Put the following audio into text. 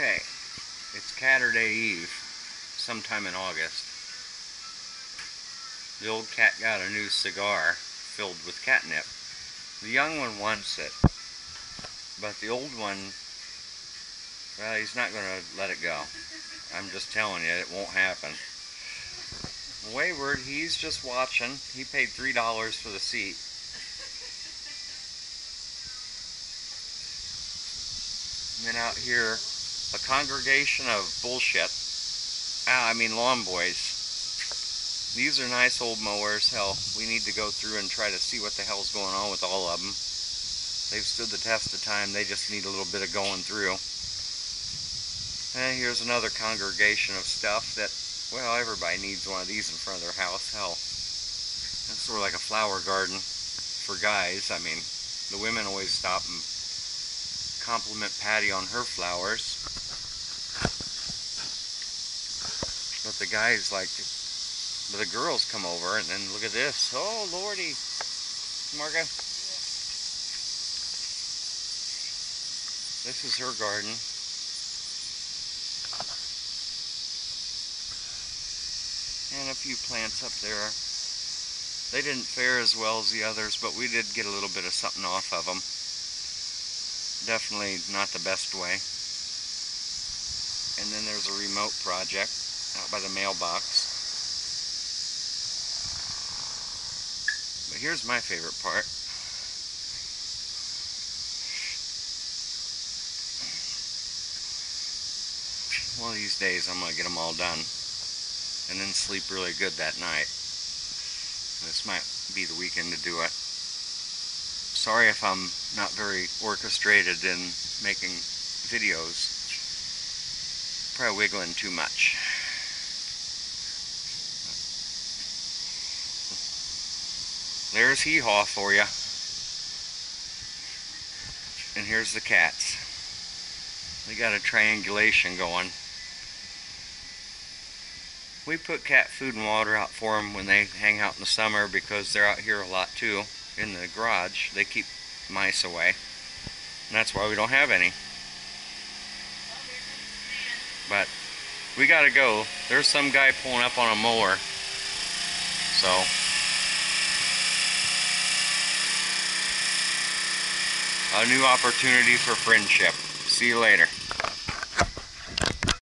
Okay, it's Catterday Eve, sometime in August. The old cat got a new cigar filled with catnip. The young one wants it, but the old one, well, he's not going to let it go. I'm just telling you, it won't happen. Wayward, he's just watching. He paid $3 for the seat. And then out here, a congregation of bullshit. Ah, I mean lawn boys. These are nice old mowers. Hell, we need to go through and try to see what the hell's going on with all of them. They've stood the test of time. They just need a little bit of going through. And here's another congregation of stuff that, well, everybody needs one of these in front of their house. Hell, it's sort of like a flower garden for guys. I mean, the women always stop and compliment Patty on her flowers. But the guys like, the girls come over and then look at this. Oh, lordy. Marga. This is her garden. And a few plants up there. They didn't fare as well as the others, but we did get a little bit of something off of them. Definitely not the best way. And then there's a remote project out by the mailbox. But here's my favorite part. One of these days I'm going to get them all done and then sleep really good that night. This might be the weekend to do it. Sorry if I'm not very orchestrated in making videos. Probably wiggling too much. There's Hee Haw for you. And here's the cats. They got a triangulation going. We put cat food and water out for them when they hang out in the summer because they're out here a lot too. In the garage, they keep mice away. And that's why we don't have any. But we gotta go. There's some guy pulling up on a mower. So a new opportunity for friendship. See you later.